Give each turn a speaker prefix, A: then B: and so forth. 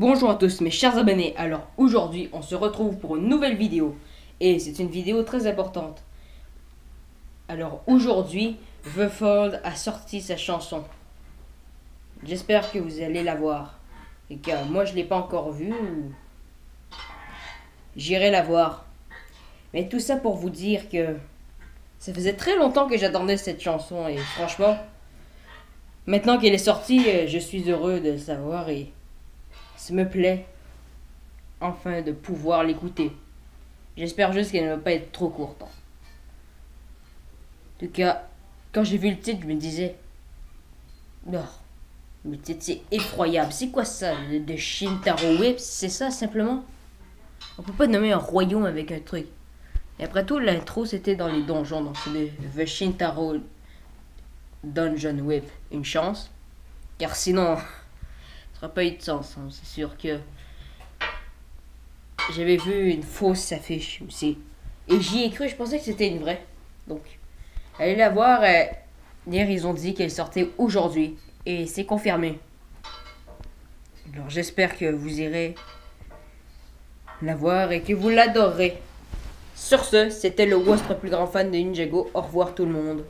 A: Bonjour à tous mes chers abonnés, alors aujourd'hui on se retrouve pour une nouvelle vidéo et c'est une vidéo très importante. Alors aujourd'hui, The Fold a sorti sa chanson. J'espère que vous allez la voir. Et que moi je l'ai pas encore vue. J'irai la voir. Mais tout ça pour vous dire que ça faisait très longtemps que j'attendais cette chanson et franchement, maintenant qu'elle est sortie, je suis heureux de le savoir me plaît enfin de pouvoir l'écouter. J'espère juste qu'elle ne va pas être trop courte. En tout cas, quand j'ai vu le titre, je me disais Non, le titre c'est effroyable. C'est quoi ça De Shintaro Whip C'est ça simplement? On peut pas nommer un royaume avec un truc. Et après tout, l'intro c'était dans les donjons. Donc c'est The Shintaro Dungeon Whip. Une chance. Car sinon, ça n'aurait pas eu de sens. Hein. C'est sûr que j'avais vu une fausse affiche aussi. Et j'y ai cru, je pensais que c'était une vraie. Donc, allez la voir. Euh, hier, ils ont dit qu'elle sortait aujourd'hui. Et c'est confirmé. Alors, j'espère que vous irez la voir et que vous l'adorerez. Sur ce, c'était le votre plus grand fan de Ninjago. Au revoir tout le monde.